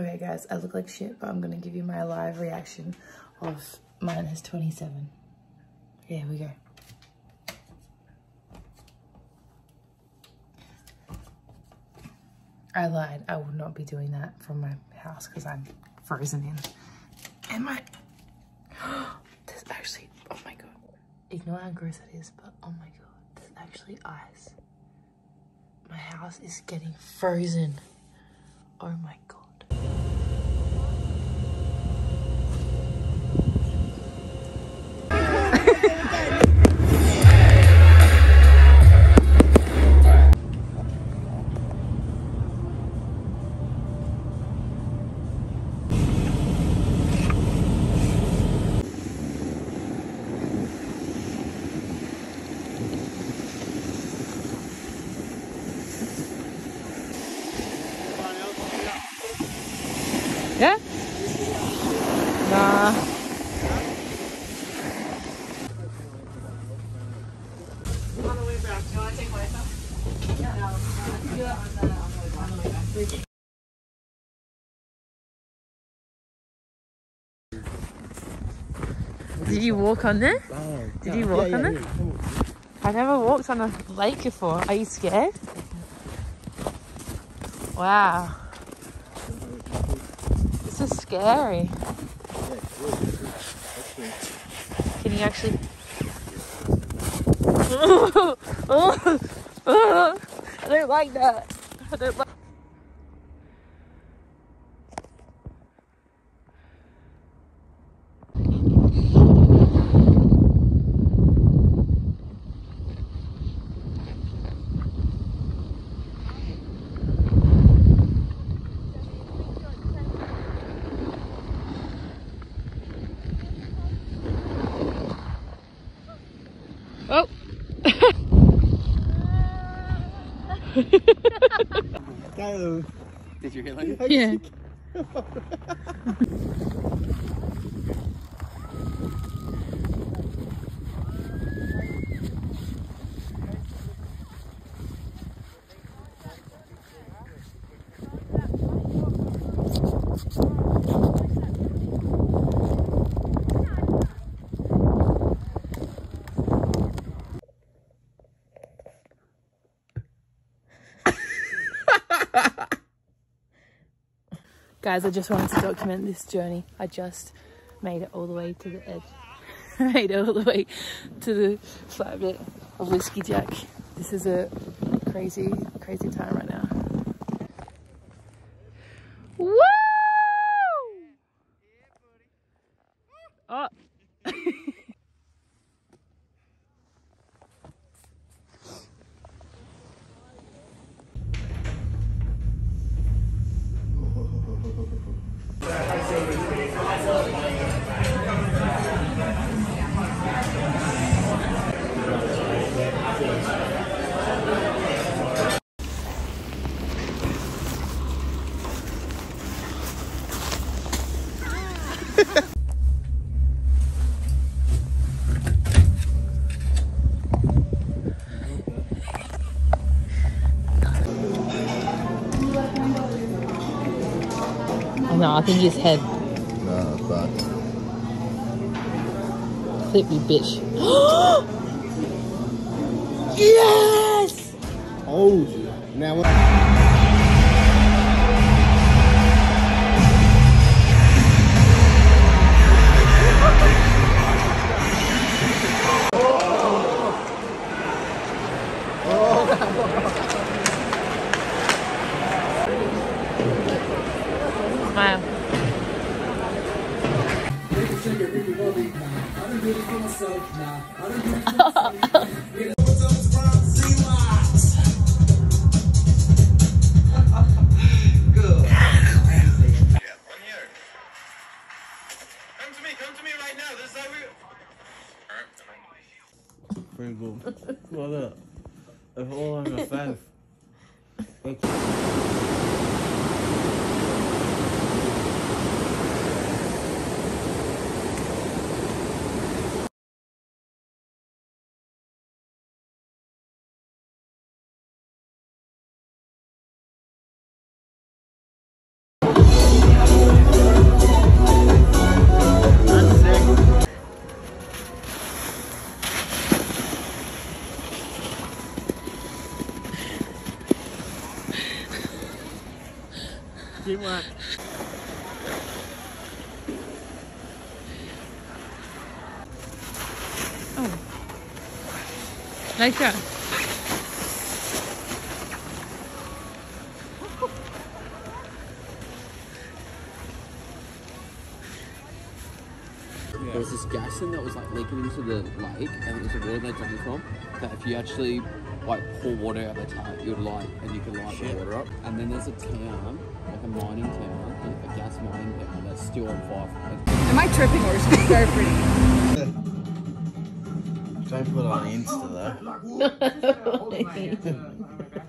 Okay guys, I look like shit, but I'm gonna give you my live reaction of minus 27. Here we go. I lied, I would not be doing that from my house because I'm frozen in. And my, there's actually, oh my God. Ignore how gross that is, but oh my God, there's actually ice. My house is getting frozen. Oh my God. Yeah? Nah. Did you walk on there? Did you walk on it? I've never walked on a lake before. Are you scared? Wow. Is scary. Can you actually? I don't like that. I don't like. Did you really? Yeah. Guys, I just wanted to document this journey. I just made it all the way to the edge. made it all the way to the flat bit of Whiskey Jack. This is a crazy, crazy time right now. No, I think his head Nah, fuck. clip you, bitch. yes! Oh, we. Pringle. What up? If all I'm a fan. Thank you. Didn't work. Oh. Try. There was this gas thing that was like leaking into the lake, and it was the water they drank it from. That if you actually like pour water out of the tap, you'd light, and you could light the water up. And then there's a town, like a mining town, a gas mining town that's still on fire. Am I tripping or is it very pretty? Don't put it on Insta though.